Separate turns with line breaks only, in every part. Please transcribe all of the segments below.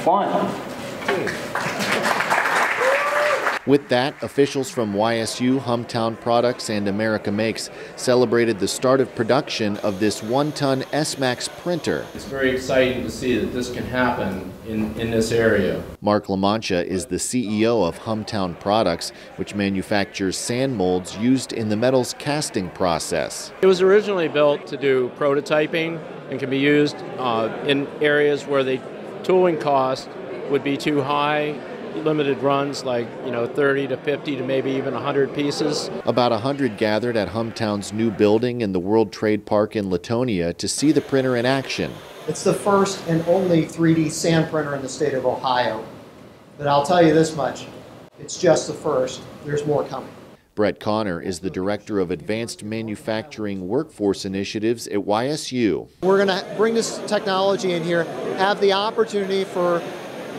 fun.
With that, officials from YSU, Humtown Products, and America Makes celebrated the start of production of this one-ton S-Max printer.
It's very exciting to see that this can happen in, in this area.
Mark Lamoncha is the CEO of Humtown Products, which manufactures sand molds used in the metal's casting process.
It was originally built to do prototyping and can be used uh, in areas where the tooling cost would be too high. Limited runs like you know 30 to 50 to maybe even 100 pieces.
About 100 gathered at humtown's new building in the world trade park in Leetonia to see the printer in action.
It's the first and only 3d sand printer in the state of ohio. But i'll tell you this much it's just the first. There's more coming
Brett Conner is the Director of Advanced Manufacturing Workforce Initiatives at YSU.
We're going to bring this technology in here, have the opportunity for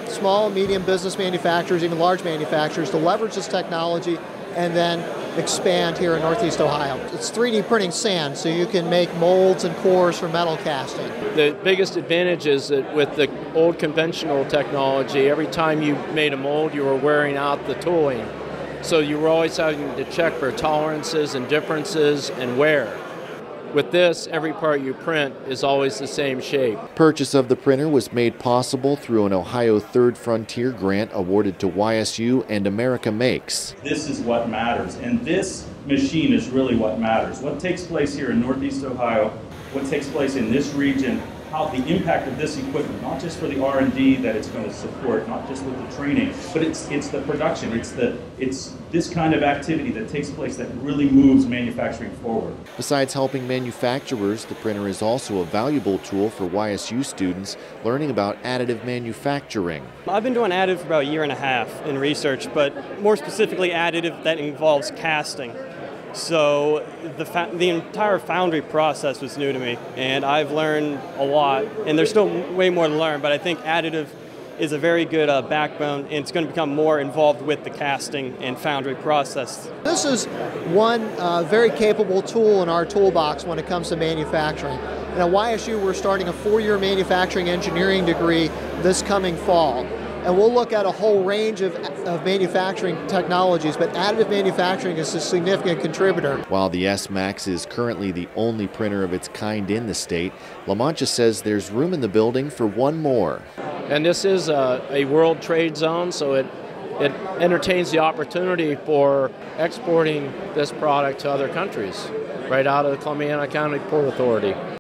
small and medium business manufacturers, even large manufacturers, to leverage this technology and then expand here in Northeast Ohio. It's 3D printing sand, so you can make molds and cores for metal casting.
The biggest advantage is that with the old conventional technology, every time you made a mold, you were wearing out the tooling. So you were always having to check for tolerances and differences and wear. With this, every part you print is always the same shape.
Purchase of the printer was made possible through an Ohio Third Frontier grant awarded to YSU and America Makes.
This is what matters, and this machine is really what matters. What takes place here in Northeast Ohio, what takes place in this region how the impact of this equipment, not just for the R&D that it's going to support, not just with the training, but it's it's the production, it's the it's this kind of activity that takes place that really moves manufacturing forward.
Besides helping manufacturers, the printer is also a valuable tool for YSU students learning about additive manufacturing.
I've been doing additive for about a year and a half in research, but more specifically additive that involves casting. So the, the entire foundry process was new to me, and I've learned a lot. And there's still way more to learn, but I think additive is a very good uh, backbone, and it's going to become more involved with the casting and foundry process.
This is one uh, very capable tool in our toolbox when it comes to manufacturing. And at YSU, we're starting a four-year manufacturing engineering degree this coming fall and we'll look at a whole range of, of manufacturing technologies, but additive manufacturing is a significant contributor.
While the S-Max is currently the only printer of its kind in the state, Lamoncha says there's room in the building for one more.
And this is a, a world trade zone, so it it entertains the opportunity for exporting this product to other countries right out of the Columbiana County Port Authority.